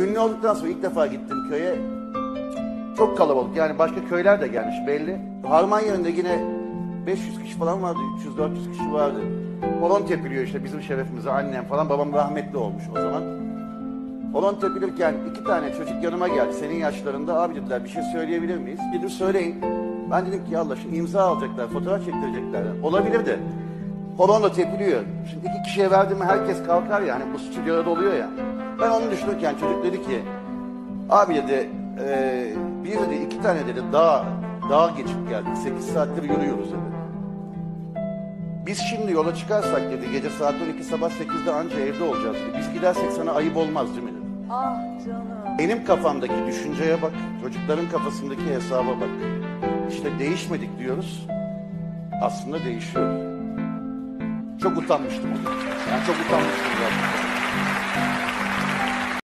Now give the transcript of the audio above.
Ünlü olduktan sonra ilk defa gittim köye. Çok kalabalık yani başka köyler de gelmiş belli. Harman yerinde yine 500 kişi falan vardı, 300-400 kişi vardı. Horon tepiliyor işte bizim şerefimize annem falan. Babam rahmetli olmuş o zaman. Horon tepilirken iki tane çocuk yanıma geldi senin yaşlarında. Abi dediler bir şey söyleyebilir miyiz? Dedim söyleyin. Ben dedim ki Allah şimdi imza alacaklar, fotoğraf çektirecekler. Olabilir de. Horon da tepiliyor. Şimdi iki kişiye verdim mi herkes kalkar ya. Hani bu stüdyoda doluyor ya. Ben onu düşünürken çocuk dedi ki Abi dedi eee bir dedi iki tane dedi dağ, dağ geçip geldik. Sekiz saattir yürüyoruz dedi. Biz şimdi yola çıkarsak dedi gece saat 12 sabah 8'de anca evde olacağız dedi. Biz gidersek sana ayıp olmaz değil mi dedi. Ah canım. Benim kafamdaki düşünceye bak, çocukların kafasındaki hesaba bak. İşte değişmedik diyoruz. Aslında değişiyor. Çok utanmıştım. Yani çok utanmıştım zaten.